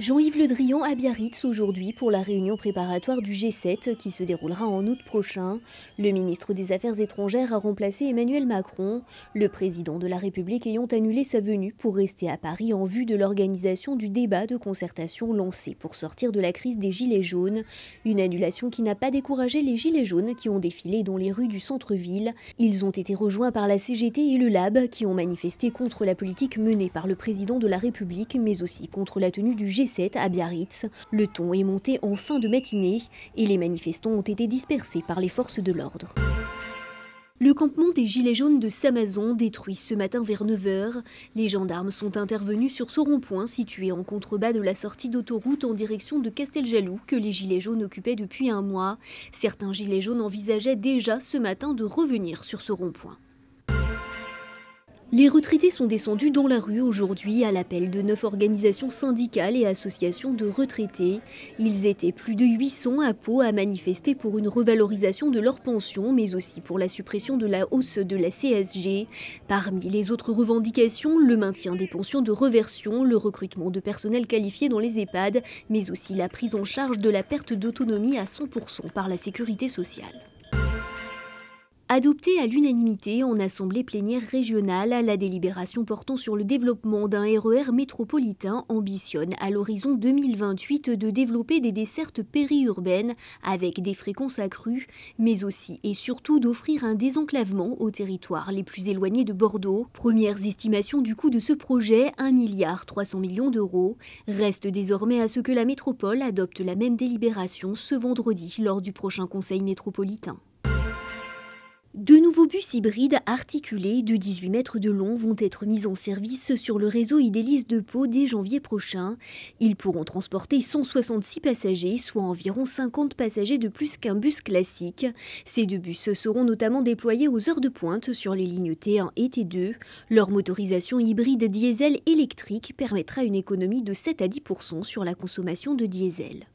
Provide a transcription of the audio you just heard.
Jean-Yves Le Drian à Biarritz aujourd'hui pour la réunion préparatoire du G7 qui se déroulera en août prochain. Le ministre des Affaires étrangères a remplacé Emmanuel Macron, le président de la République ayant annulé sa venue pour rester à Paris en vue de l'organisation du débat de concertation lancé pour sortir de la crise des Gilets jaunes. Une annulation qui n'a pas découragé les Gilets jaunes qui ont défilé dans les rues du centre-ville. Ils ont été rejoints par la CGT et le LAB qui ont manifesté contre la politique menée par le président de la République mais aussi contre la tenue du G7 à Biarritz. Le ton est monté en fin de matinée et les manifestants ont été dispersés par les forces de l'ordre. Le campement des Gilets jaunes de Samazon détruit ce matin vers 9h. Les gendarmes sont intervenus sur ce rond-point situé en contrebas de la sortie d'autoroute en direction de Casteljaloux que les Gilets jaunes occupaient depuis un mois. Certains Gilets jaunes envisageaient déjà ce matin de revenir sur ce rond-point. Les retraités sont descendus dans la rue aujourd'hui à l'appel de neuf organisations syndicales et associations de retraités. Ils étaient plus de 800 à Pau à manifester pour une revalorisation de leur pension, mais aussi pour la suppression de la hausse de la CSG. Parmi les autres revendications, le maintien des pensions de reversion, le recrutement de personnel qualifié dans les EHPAD, mais aussi la prise en charge de la perte d'autonomie à 100% par la sécurité sociale. Adoptée à l'unanimité en assemblée plénière régionale, la délibération portant sur le développement d'un RER e métropolitain ambitionne à l'horizon 2028 de développer des dessertes périurbaines avec des fréquences accrues, mais aussi et surtout d'offrir un désenclavement aux territoires les plus éloignés de Bordeaux. Premières estimations du coût de ce projet, 1 milliard 300 millions d'euros. Reste désormais à ce que la métropole adopte la même délibération ce vendredi lors du prochain conseil métropolitain. De nouveaux bus hybrides articulés de 18 mètres de long vont être mis en service sur le réseau Idélis de Pau dès janvier prochain. Ils pourront transporter 166 passagers, soit environ 50 passagers de plus qu'un bus classique. Ces deux bus seront notamment déployés aux heures de pointe sur les lignes T1 et T2. Leur motorisation hybride diesel électrique permettra une économie de 7 à 10% sur la consommation de diesel.